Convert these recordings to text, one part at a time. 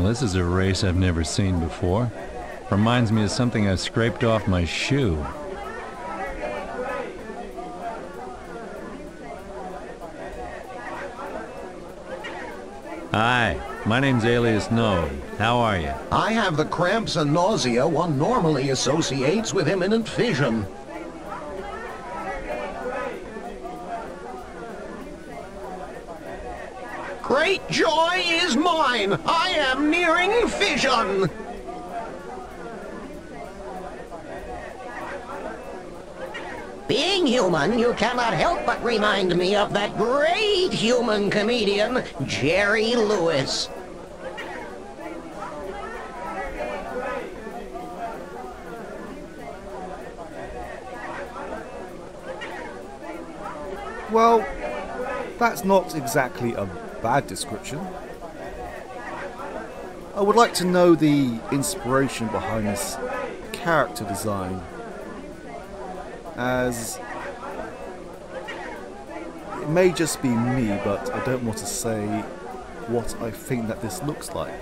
Well, this is a race I've never seen before. Reminds me of something I scraped off my shoe. Hi, my name's Alias Node. How are you? I have the cramps and nausea one normally associates with imminent fission. Great joy is mine! I am nearing fission! Being human, you cannot help but remind me of that great human comedian, Jerry Lewis. Well, that's not exactly a bad description. I would like to know the inspiration behind this character design, as it may just be me, but I don't want to say what I think that this looks like.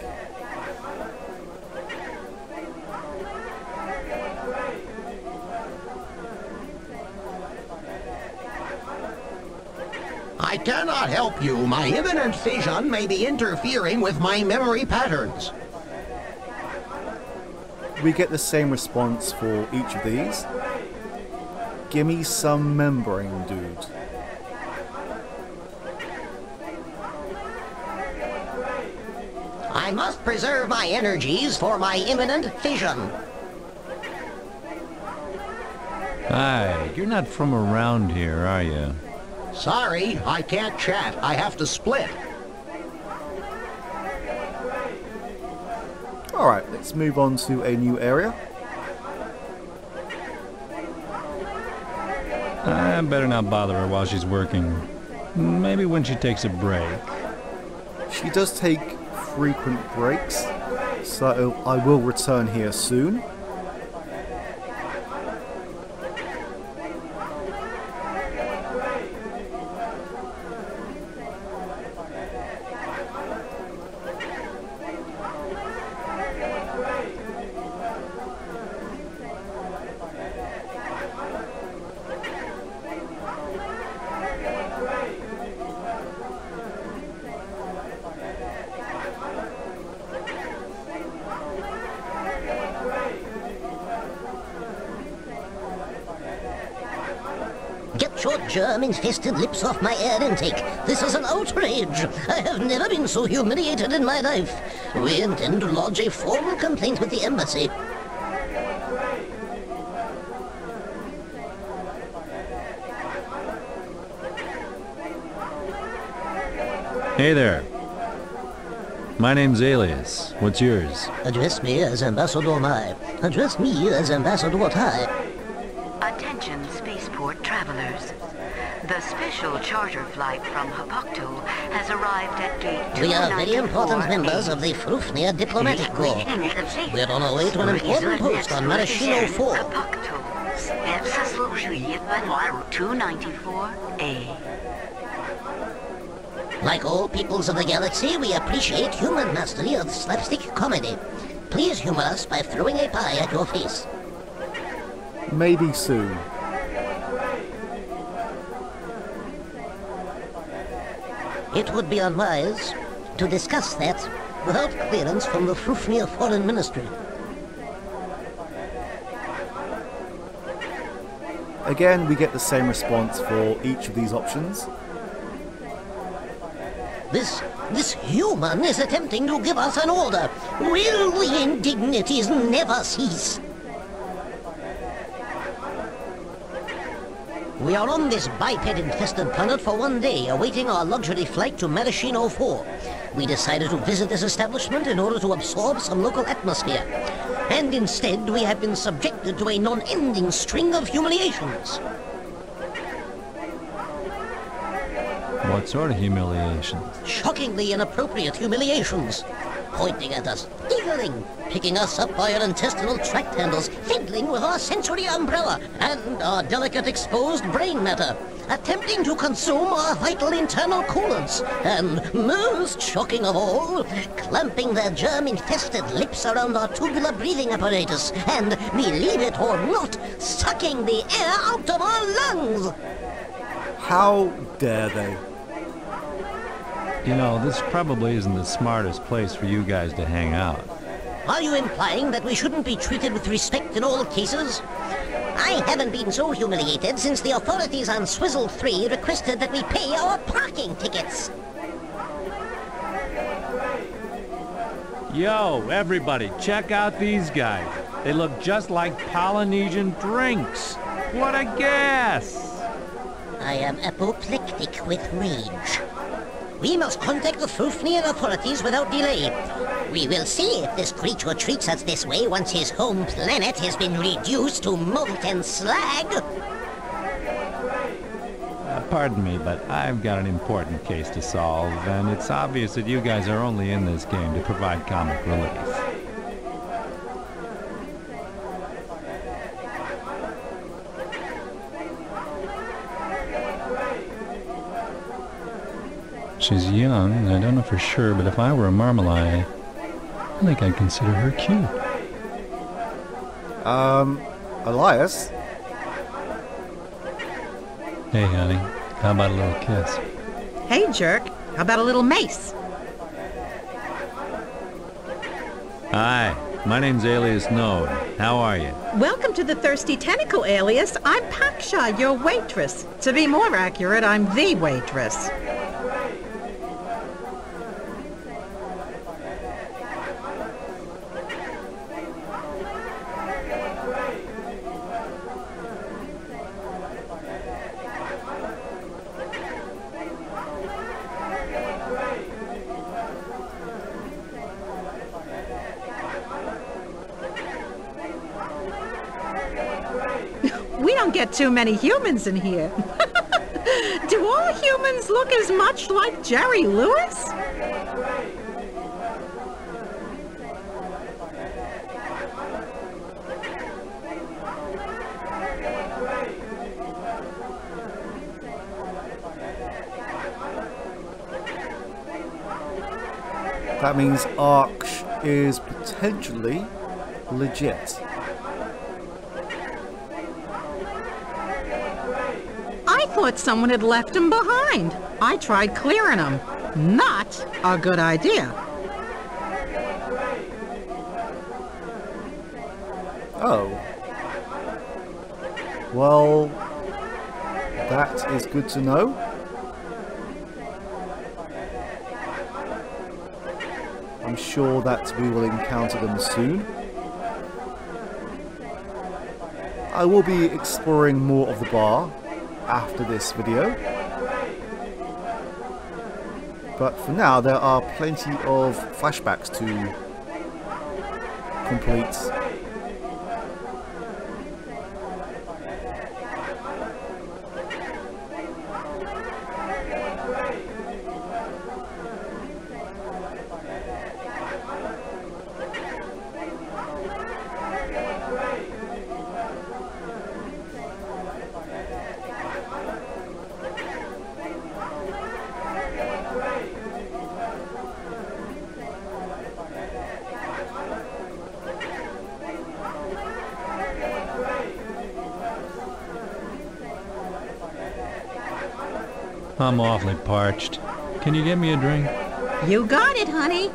I cannot help you. My imminent fission may be interfering with my memory patterns. We get the same response for each of these. Gimme some membrane, dude. I must preserve my energies for my imminent fission. Hi, you're not from around here, are you? Sorry, I can't chat. I have to split. Alright, let's move on to a new area. I better not bother her while she's working. Maybe when she takes a break. She does take frequent breaks, so I will return here soon. Your germ-infested lips off my air intake. This is an outrage. I have never been so humiliated in my life. We intend to lodge a formal complaint with the embassy. Hey there. My name's Alias. What's yours? Address me as Ambassador Mai. Address me as Ambassador Tai. A special charter flight from Hapokto has arrived at gate We are very important members of the Frufnia Diplomatic Corps. We are on our way to an important post on Maraschino 4. Hapokto. Like all peoples of the galaxy, we appreciate human mastery of slapstick comedy. Please humor us by throwing a pie at your face. Maybe soon. It would be unwise to discuss that without clearance from the Frufnir Foreign Ministry. Again, we get the same response for each of these options. This this human is attempting to give us an order. Will the indignities never cease? We are on this biped-infested planet for one day, awaiting our luxury flight to Maraschino 4. We decided to visit this establishment in order to absorb some local atmosphere. And instead, we have been subjected to a non-ending string of humiliations. What sort of humiliations? Shockingly inappropriate humiliations. Pointing at us, giggling, picking us up by our intestinal tract handles, fiddling with our sensory umbrella and our delicate exposed brain matter, attempting to consume our vital internal coolants, and most shocking of all, clamping their germ-infested lips around our tubular breathing apparatus, and, believe it or not, sucking the air out of our lungs. How dare they? You know, this probably isn't the smartest place for you guys to hang out. Are you implying that we shouldn't be treated with respect in all cases? I haven't been so humiliated since the authorities on Swizzle 3 requested that we pay our parking tickets. Yo, everybody, check out these guys. They look just like Polynesian drinks. What a guess! I am apoplectic with rage. We must contact the Fulfnian authorities without delay. We will see if this creature treats us this way once his home planet has been reduced to molten slag. Uh, pardon me, but I've got an important case to solve, and it's obvious that you guys are only in this game to provide comic relief. She's young, I don't know for sure, but if I were a Marmalade, I think I'd consider her cute. Um, Alias? Hey, honey, how about a little kiss? Hey, jerk. How about a little mace? Hi, my name's Alias Node. How are you? Welcome to the Thirsty Tentacle alias. I'm Paksha, your waitress. To be more accurate, I'm the waitress. Too many humans in here. Do all humans look as much like Jerry Lewis? That means Arch is potentially legit. I thought someone had left him behind. I tried clearing him. Not a good idea. Oh. Well, that is good to know. I'm sure that we will encounter them soon. I will be exploring more of the bar after this video. But for now, there are plenty of flashbacks to complete. I'm awfully parched. Can you get me a drink? You got it, honey.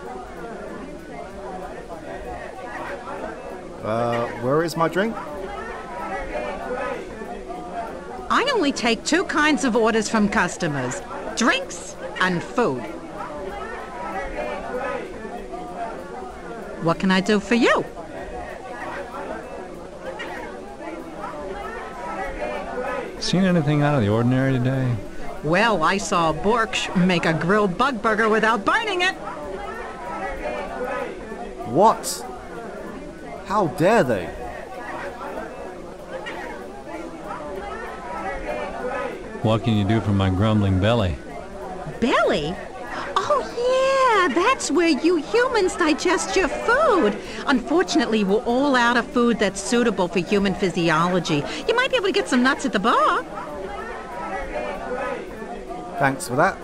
Uh, where is my drink? I only take two kinds of orders from customers drinks and food. What can I do for you? Seen anything out of the ordinary today? Well, I saw Borksh make a grilled bug burger without burning it. What? How dare they? What can you do for my grumbling belly? Belly? Oh, Yeah, that's where you humans digest your food. Unfortunately, we're all out of food that's suitable for human physiology. You might be able to get some nuts at the bar. Thanks for that.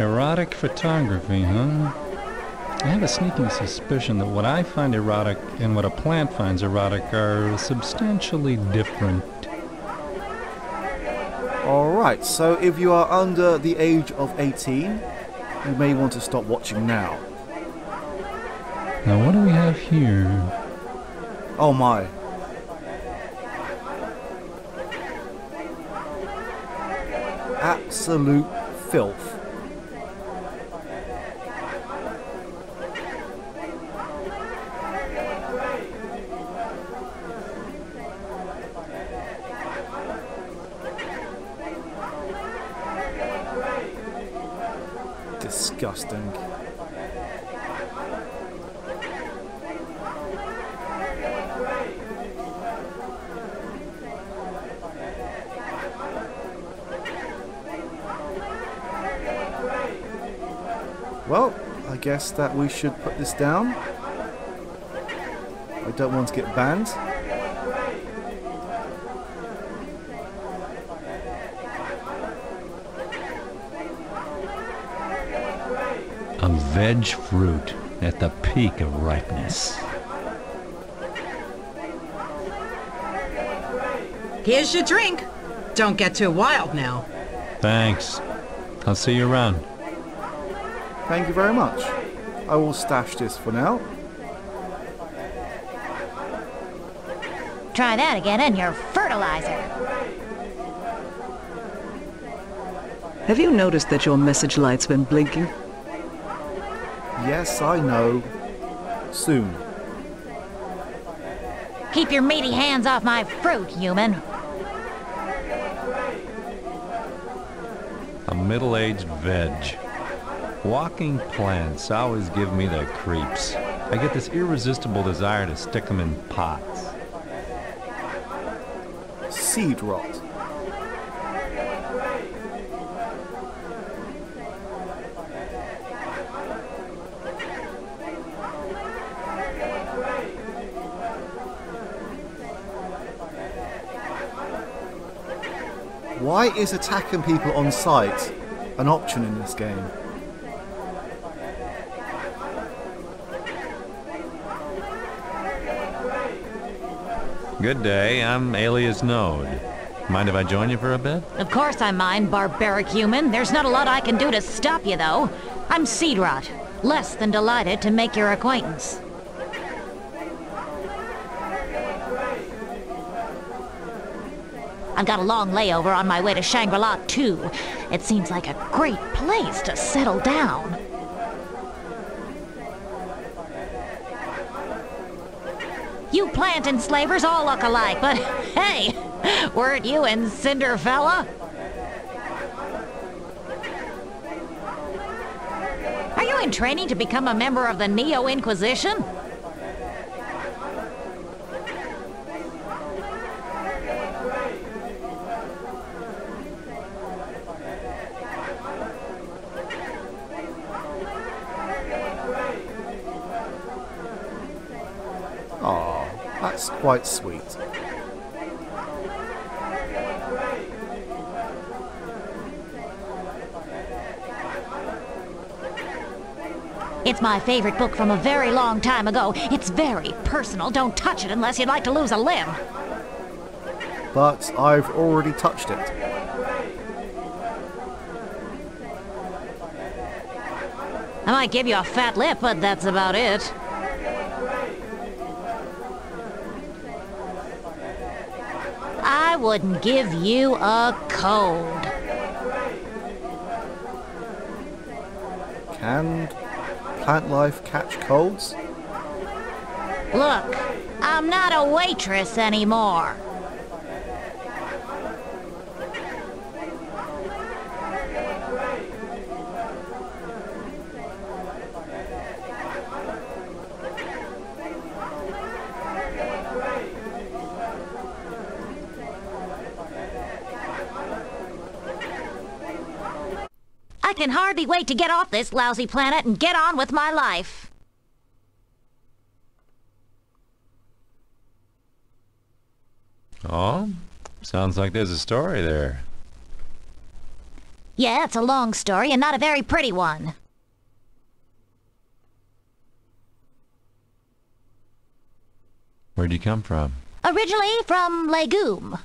Erotic photography, huh? I have a sneaking suspicion that what I find erotic and what a plant finds erotic are substantially different. Alright, so if you are under the age of 18, you may want to stop watching now. Now, what do we have here? Oh my. Absolute filth. Well, I guess that we should put this down. I don't want to get banned. A veg fruit at the peak of ripeness. Here's your drink. Don't get too wild now. Thanks. I'll see you around. Thank you very much. I will stash this for now. Try that again and you're fertilizer. Have you noticed that your message light's been blinking? Yes, I know. Soon. Keep your meaty hands off my fruit, human. A middle-aged veg. Walking plants always give me the creeps. I get this irresistible desire to stick them in pots. Seed rot. Why is attacking people on sight an option in this game? Good day, I'm Alias Node. Mind if I join you for a bit? Of course I mind, barbaric human. There's not a lot I can do to stop you, though. I'm Seed Rot. Less than delighted to make your acquaintance. I've got a long layover on my way to Shangri-La, too. It seems like a great place to settle down. You plant enslavers all look alike, but hey, weren't you and Cinderfella? Are you in training to become a member of the Neo Inquisition? Aw, that's quite sweet. It's my favorite book from a very long time ago. It's very personal. Don't touch it unless you'd like to lose a limb. But I've already touched it. I might give you a fat lip, but that's about it. I wouldn't give you a cold. Can plant life catch colds? Look, I'm not a waitress anymore. Can hardly wait to get off this lousy planet and get on with my life. Oh, sounds like there's a story there. Yeah, it's a long story and not a very pretty one. Where'd you come from? Originally from Legume.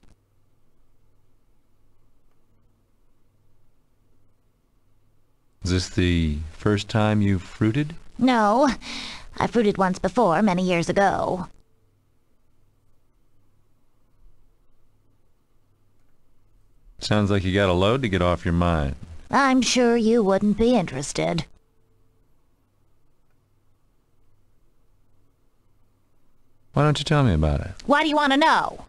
This the first time you've fruited? No, I fruited once before, many years ago. Sounds like you got a load to get off your mind. I'm sure you wouldn't be interested. Why don't you tell me about it? Why do you want to know?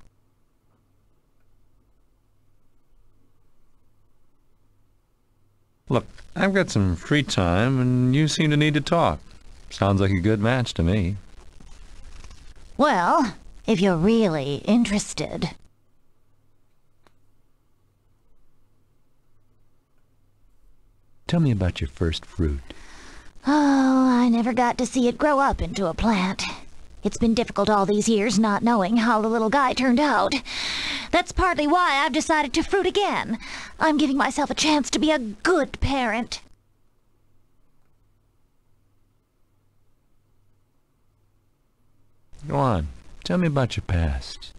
Look, I've got some free time, and you seem to need to talk. Sounds like a good match to me. Well, if you're really interested. Tell me about your first fruit. Oh, I never got to see it grow up into a plant. It's been difficult all these years not knowing how the little guy turned out. That's partly why I've decided to fruit again. I'm giving myself a chance to be a good parent. Go on. Tell me about your past.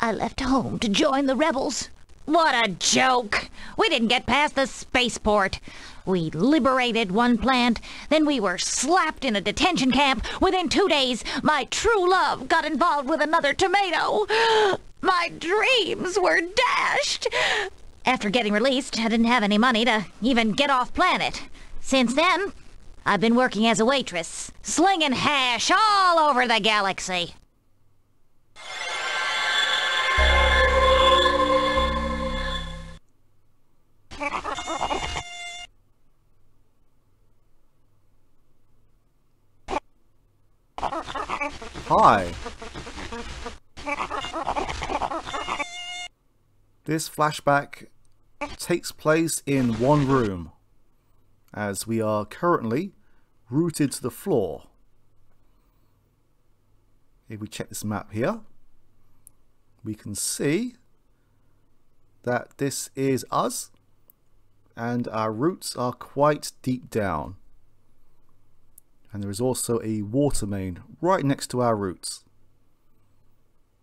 I left home to join the rebels. What a joke! We didn't get past the spaceport. We liberated one plant, then we were slapped in a detention camp. Within two days, my true love got involved with another tomato. My dreams were dashed. After getting released, I didn't have any money to even get off planet. Since then, I've been working as a waitress, slinging hash all over the galaxy. Hi. This flashback takes place in one room, as we are currently rooted to the floor. If we check this map here, we can see that this is us, and our roots are quite deep down and there is also a water main right next to our roots.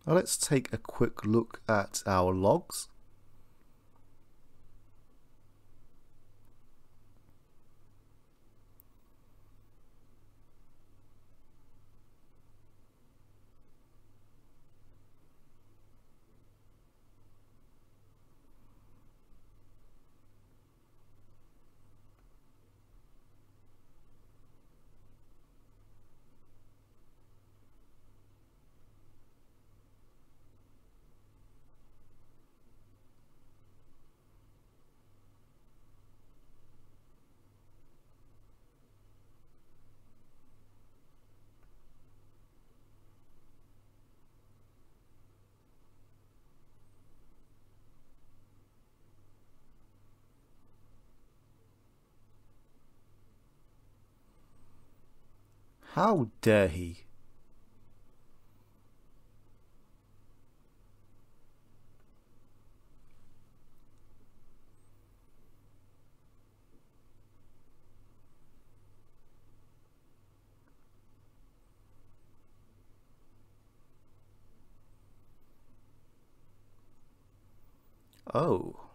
Now let's take a quick look at our logs. How dare he? Oh.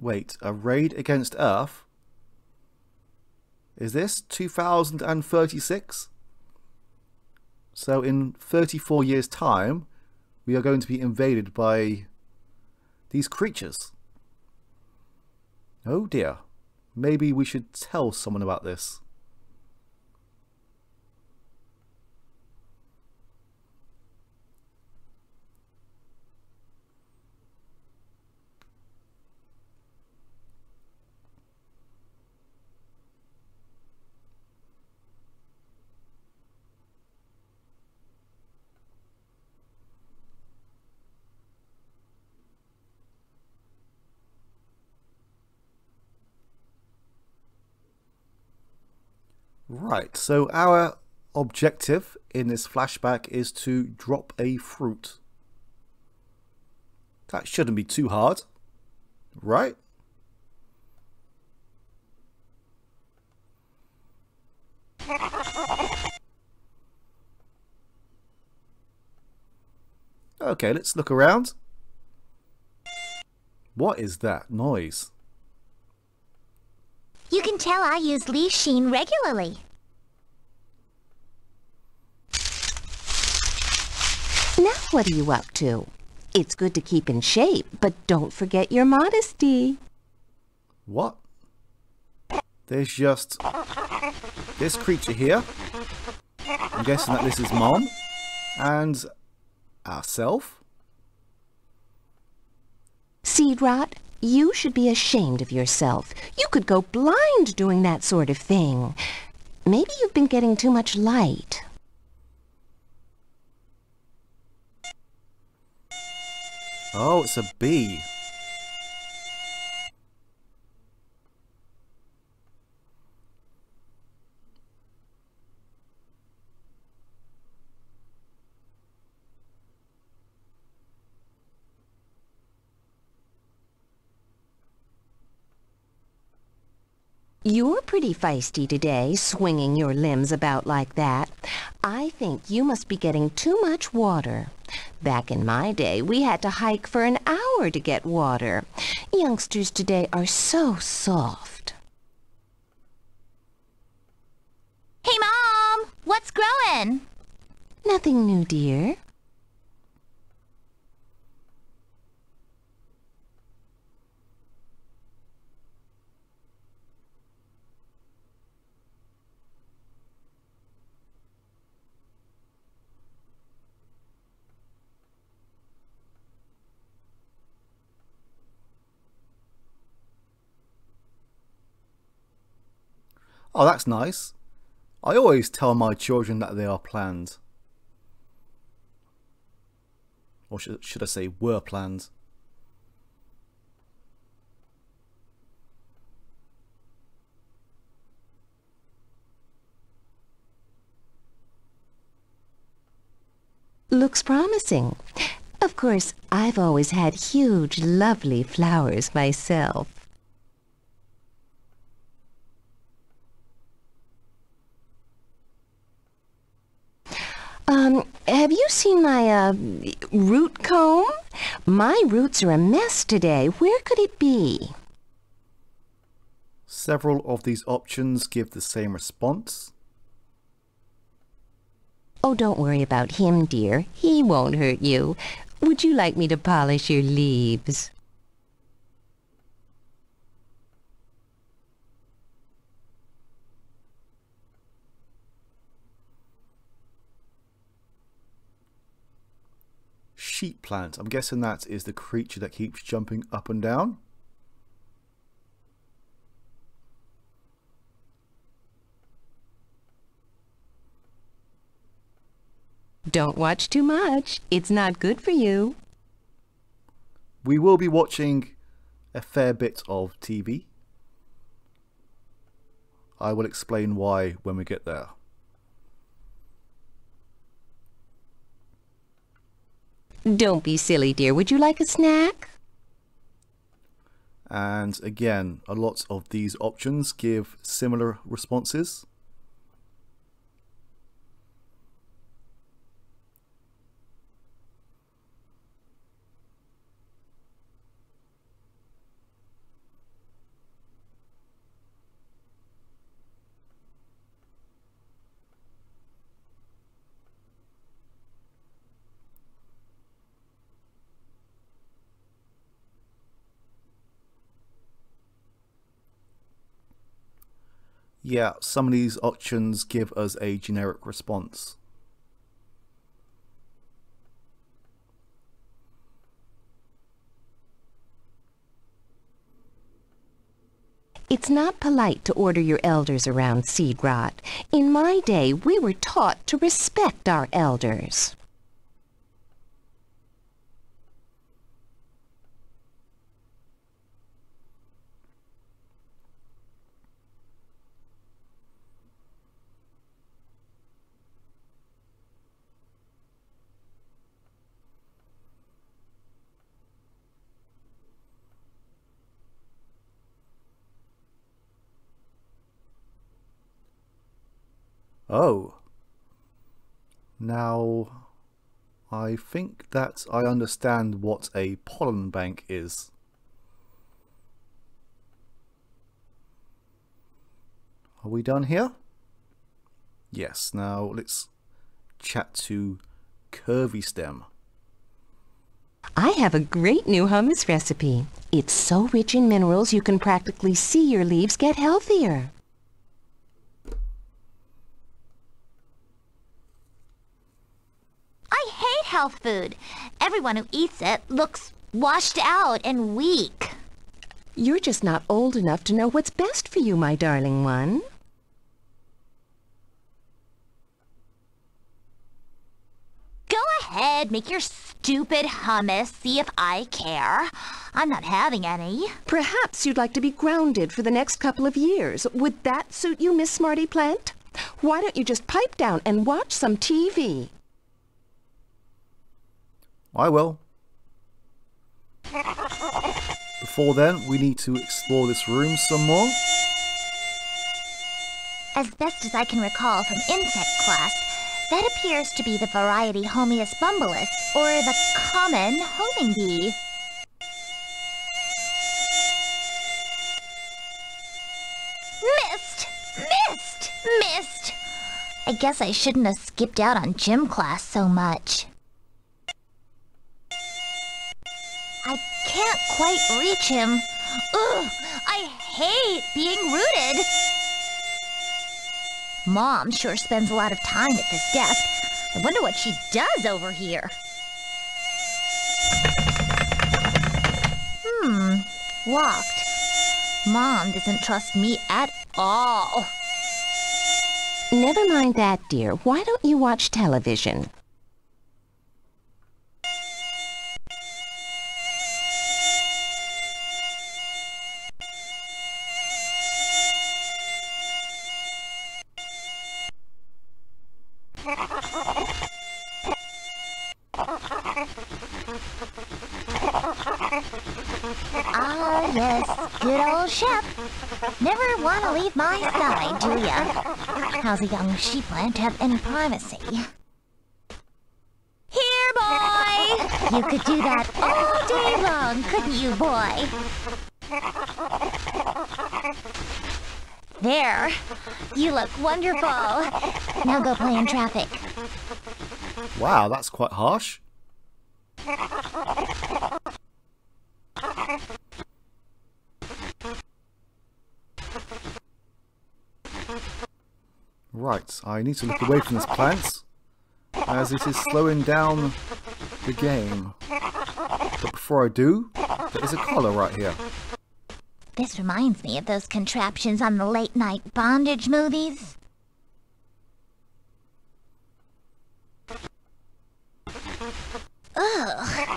Wait, a raid against Earth? Is this 2036? So in 34 years' time, we are going to be invaded by these creatures. Oh dear. Maybe we should tell someone about this. Right, so our objective in this flashback is to drop a fruit. That shouldn't be too hard, right? Okay, let's look around. What is that noise? You can tell I use Lee Sheen regularly. Now what are you up to? It's good to keep in shape, but don't forget your modesty. What? There's just this creature here. I'm guessing that this is Mom. And ourself. Seed rot, you should be ashamed of yourself. You could go blind doing that sort of thing. Maybe you've been getting too much light. Oh, it's a bee. You're pretty feisty today, swinging your limbs about like that. I think you must be getting too much water. Back in my day, we had to hike for an hour to get water. Youngsters today are so soft. Hey, Mom! What's growing? Nothing new, dear. Oh, that's nice. I always tell my children that they are planned. Or should, should I say were planned. Looks promising. Of course, I've always had huge, lovely flowers myself. Um, have you seen my, uh, root comb? My roots are a mess today. Where could it be? Several of these options give the same response. Oh, don't worry about him, dear. He won't hurt you. Would you like me to polish your leaves? Sheep plant. I'm guessing that is the creature that keeps jumping up and down. Don't watch too much. It's not good for you. We will be watching a fair bit of TV. I will explain why when we get there. Don't be silly, dear. Would you like a snack? And again, a lot of these options give similar responses. Yeah, some of these options give us a generic response. It's not polite to order your elders around seed rot. In my day, we were taught to respect our elders. Oh. Now, I think that I understand what a pollen bank is. Are we done here? Yes, now let's chat to Curvy Stem. I have a great new hummus recipe. It's so rich in minerals you can practically see your leaves get healthier. I hate health food. Everyone who eats it looks washed out and weak. You're just not old enough to know what's best for you, my darling one. Go ahead, make your stupid hummus, see if I care. I'm not having any. Perhaps you'd like to be grounded for the next couple of years. Would that suit you, Miss Smarty Plant? Why don't you just pipe down and watch some TV? I will. Before then, we need to explore this room some more. As best as I can recall from insect class, that appears to be the variety Homius bumbulus, or the common homing bee. Missed! Missed! Missed! I guess I shouldn't have skipped out on gym class so much. I can't quite reach him. Ugh! I hate being rooted! Mom sure spends a lot of time at this desk. I wonder what she does over here. Hmm, locked. Mom doesn't trust me at all. Never mind that, dear. Why don't you watch television? How's a young sheep plant have any privacy? Here, boy! You could do that all day long, couldn't you, boy? There. You look wonderful. Now go play in traffic. Wow, that's quite harsh. Right, I need to look away from this plant as it is slowing down the game. But before I do, there is a collar right here. This reminds me of those contraptions on the late night bondage movies. Ugh,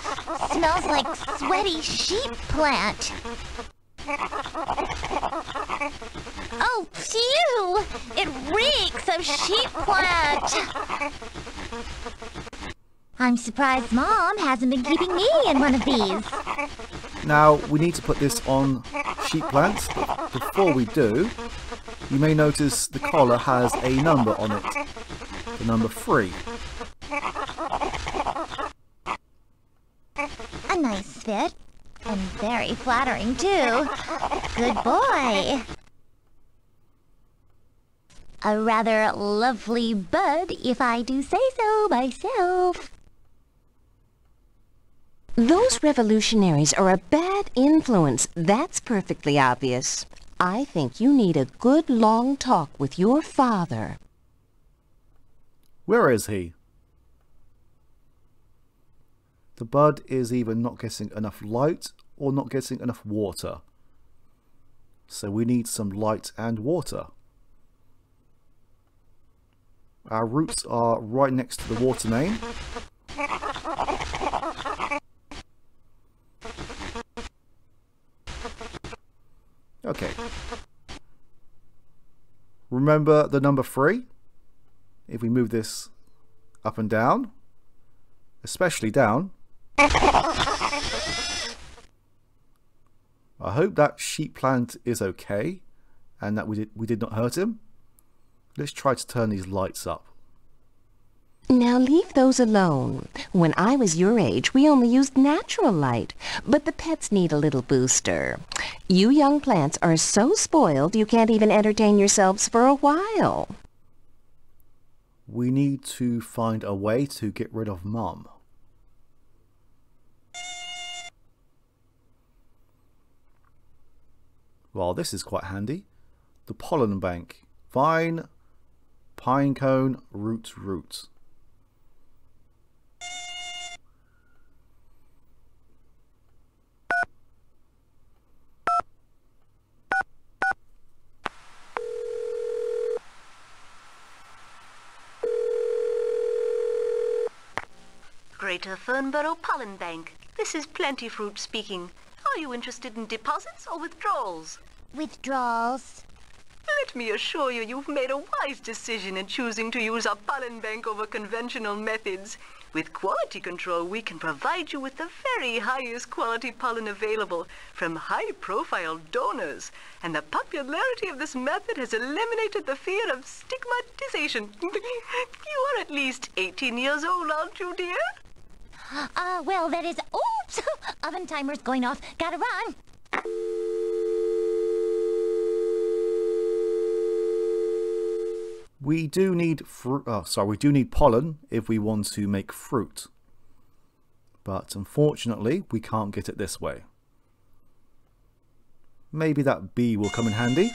smells like sweaty sheep plant. Oh, phew! It reeks of sheep plant! I'm surprised Mom hasn't been keeping me in one of these. Now, we need to put this on sheep plants, but before we do, you may notice the collar has a number on it. The number 3. A nice fit. And very flattering, too. Good boy. A rather lovely bud, if I do say so myself. Those revolutionaries are a bad influence. That's perfectly obvious. I think you need a good long talk with your father. Where is he? The bud is either not getting enough light or not getting enough water. So we need some light and water. Our roots are right next to the water main. Okay. Remember the number three? If we move this up and down, especially down. I hope that sheep plant is okay and that we did we did not hurt him. Let's try to turn these lights up. Now leave those alone. When I was your age, we only used natural light. But the pets need a little booster. You young plants are so spoiled you can't even entertain yourselves for a while. We need to find a way to get rid of Mum. Well, this is quite handy. The pollen bank. Vine, pine cone, root, root. Greater Fernborough Pollen Bank. This is Plenty Fruit speaking. Are you interested in deposits or withdrawals? Withdrawals. Let me assure you, you've made a wise decision in choosing to use our pollen bank over conventional methods. With quality control, we can provide you with the very highest quality pollen available from high-profile donors. And the popularity of this method has eliminated the fear of stigmatization. you are at least 18 years old, aren't you, dear? Uh, well, that is... Oops! Oven timer's going off. Gotta run. We do need fruit. Oh, sorry, we do need pollen if we want to make fruit. But unfortunately, we can't get it this way. Maybe that bee will come in handy.